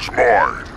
is mine.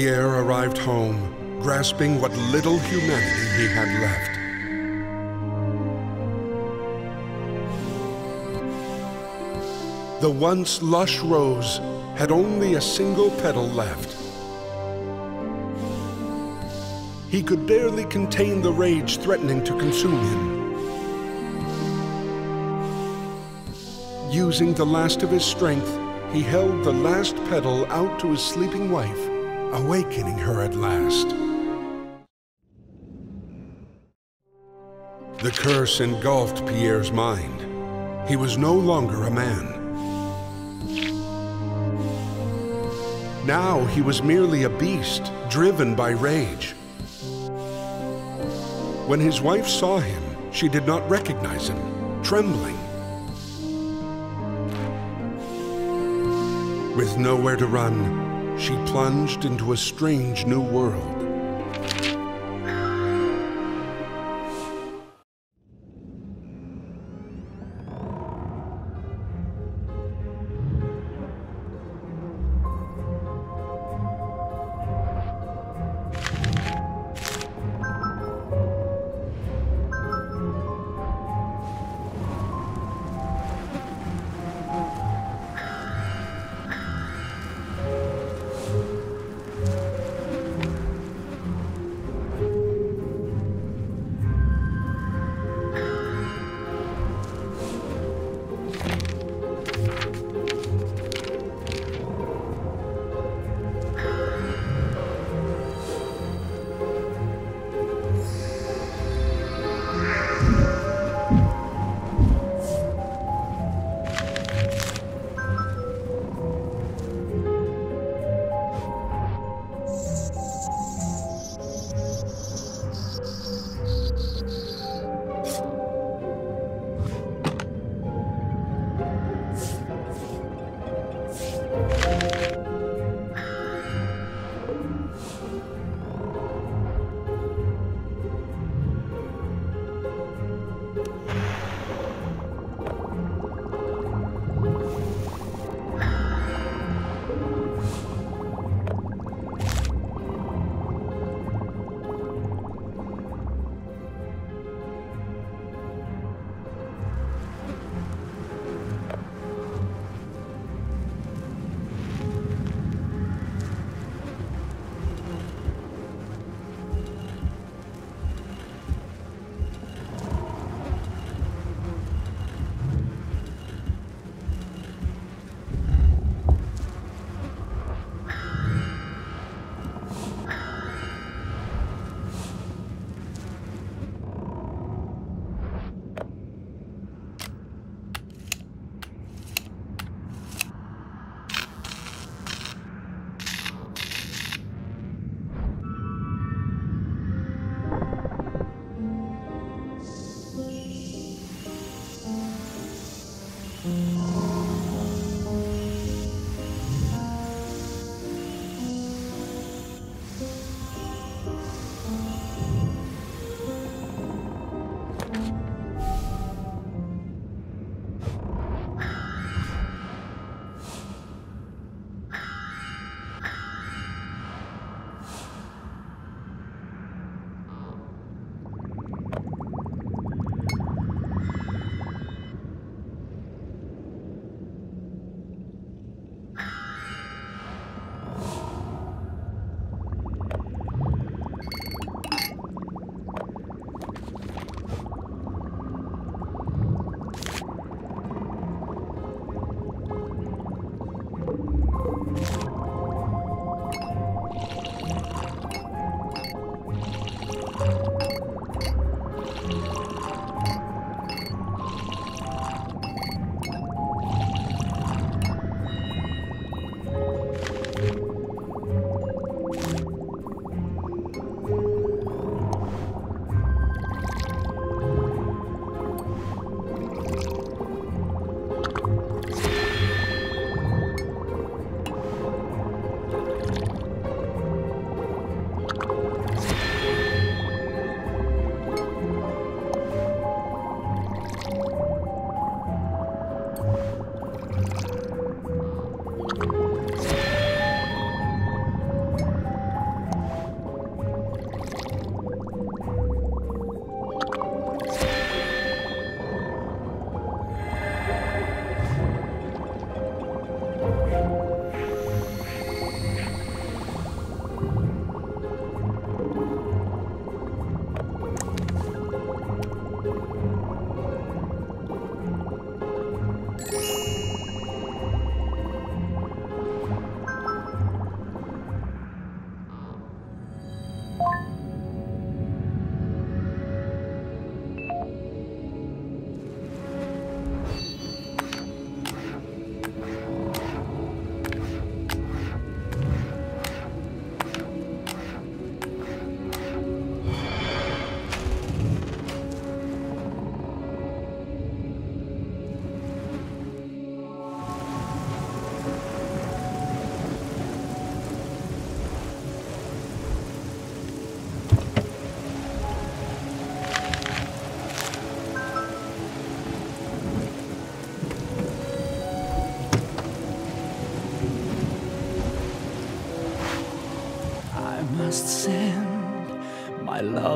Pierre arrived home, grasping what little humanity he had left. The once lush rose had only a single petal left. He could barely contain the rage threatening to consume him. Using the last of his strength, he held the last petal out to his sleeping wife, awakening her at last. The curse engulfed Pierre's mind. He was no longer a man. Now he was merely a beast, driven by rage. When his wife saw him, she did not recognize him, trembling. With nowhere to run, she plunged into a strange new world.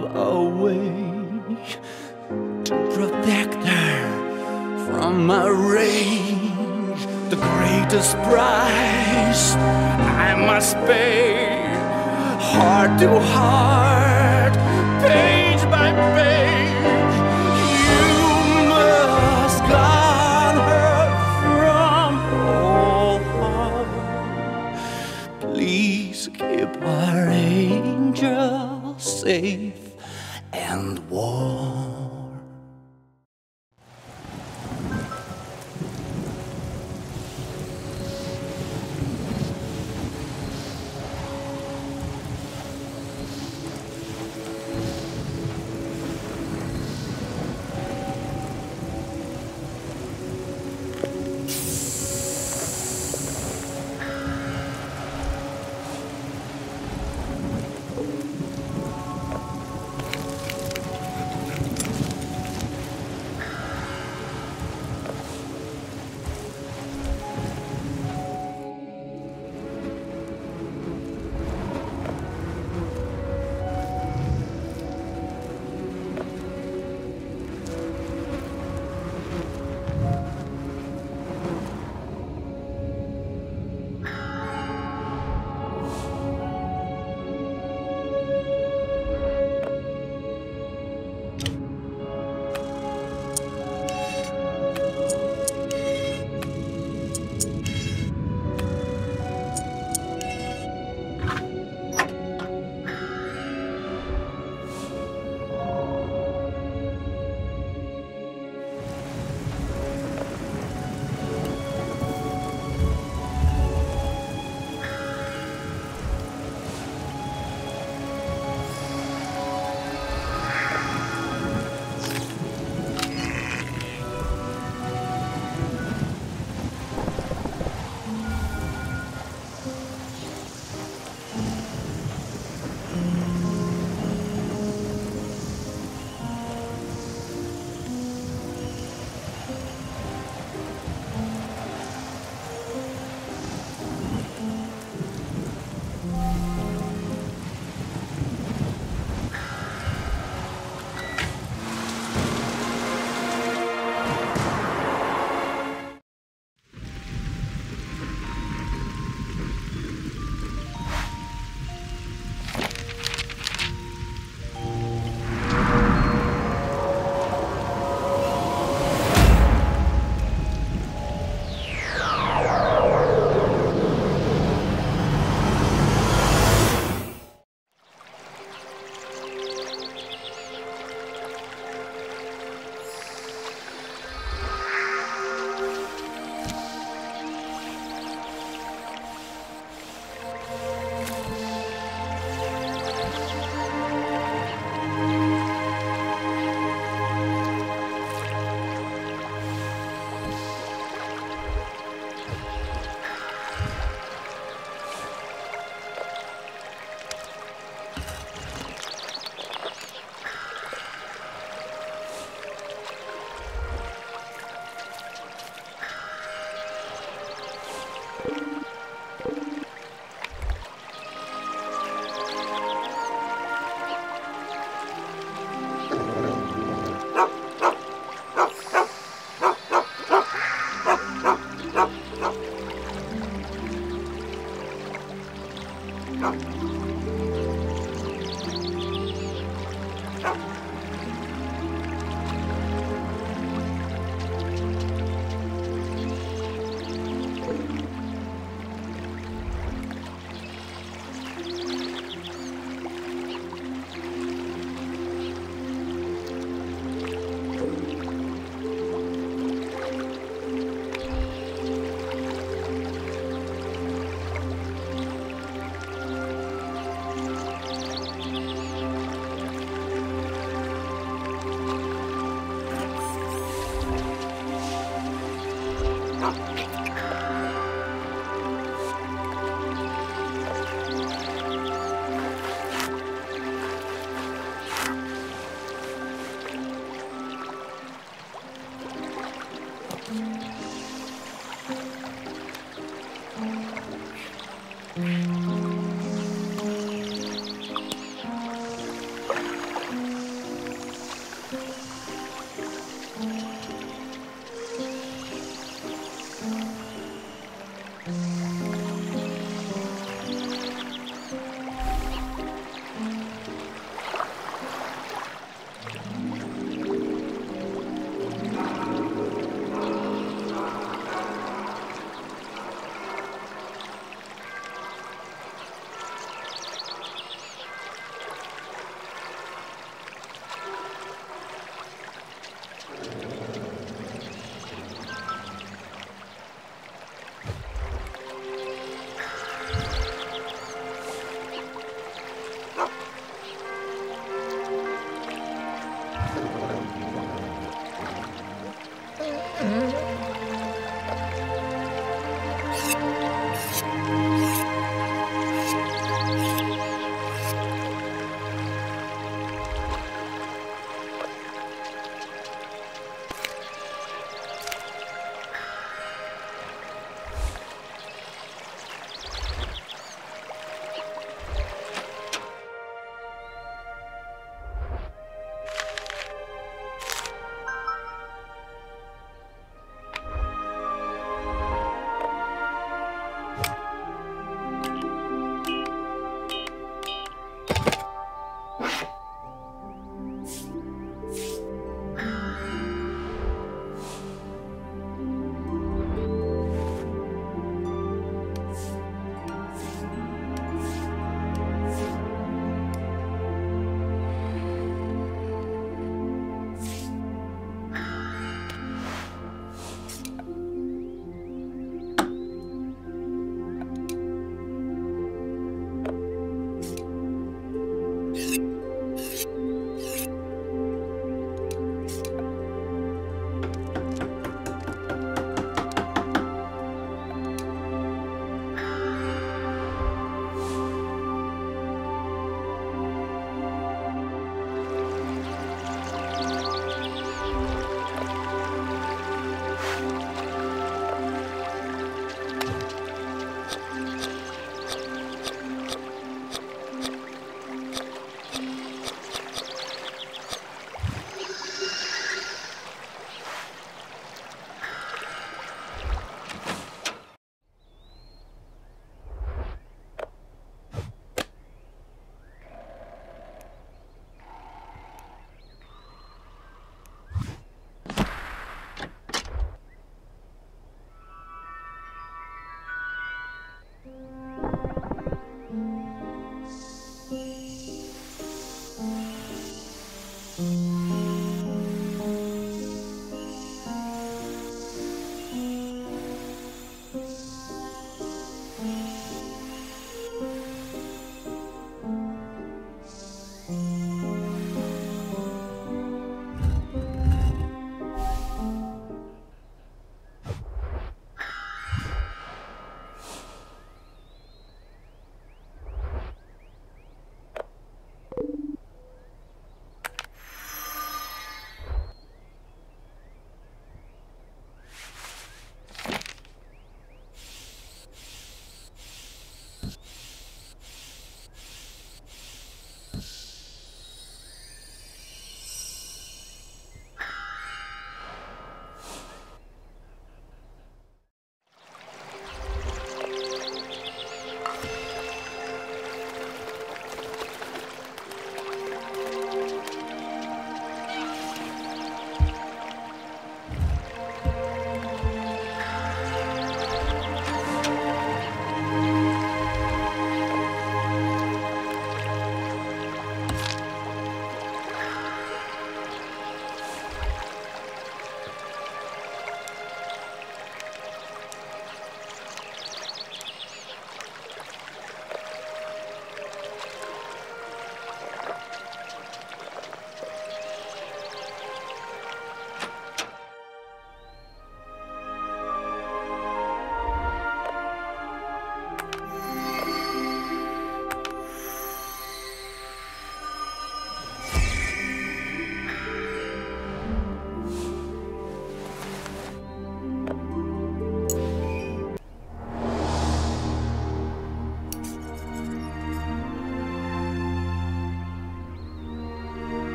Love away to protect her from my rage. The greatest price I must pay, heart to heart, page by page. You must guard her from all harm. Please keep our angel safe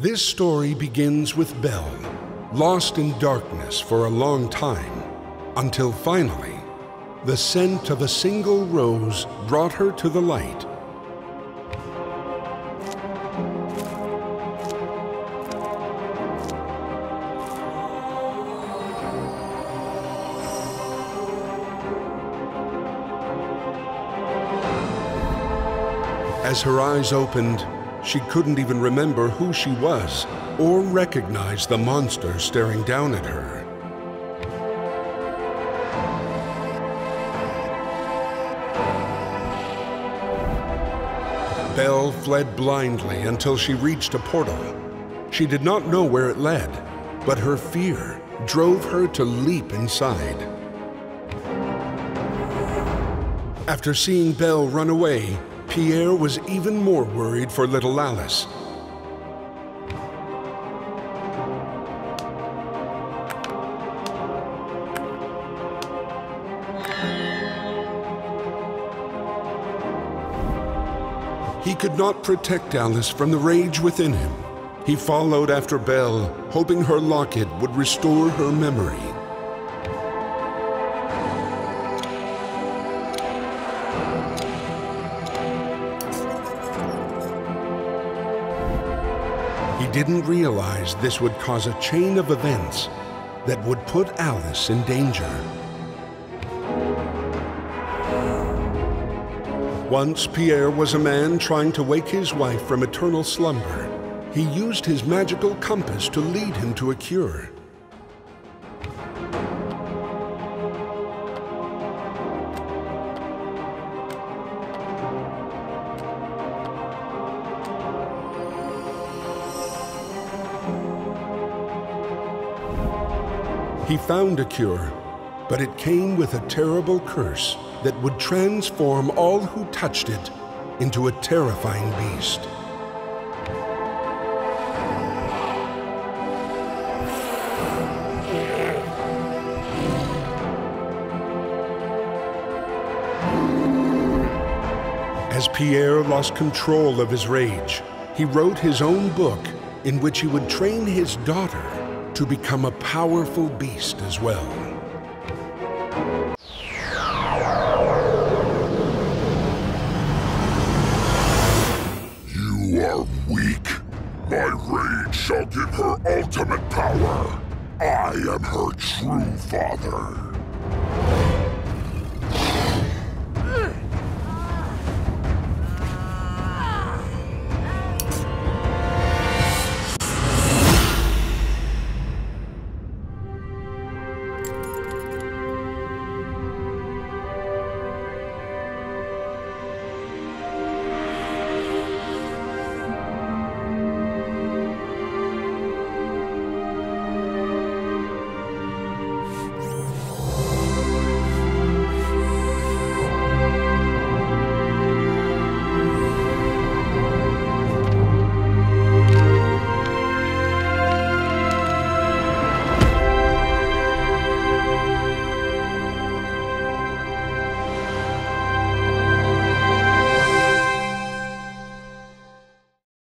This story begins with Belle, lost in darkness for a long time, until finally, the scent of a single rose brought her to the light. As her eyes opened, she couldn't even remember who she was or recognize the monster staring down at her. Belle fled blindly until she reached a portal. She did not know where it led, but her fear drove her to leap inside. After seeing Belle run away, Pierre was even more worried for little Alice. He could not protect Alice from the rage within him. He followed after Belle, hoping her locket would restore her memory. Didn't realize this would cause a chain of events that would put Alice in danger. Once Pierre was a man trying to wake his wife from eternal slumber. He used his magical compass to lead him to a cure. Found a cure, but it came with a terrible curse that would transform all who touched it into a terrifying beast. As Pierre lost control of his rage, he wrote his own book in which he would train his daughter to become a powerful beast as well. You are weak. My rage shall give her ultimate power. I am her true father.